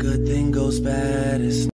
good thing goes bad. It's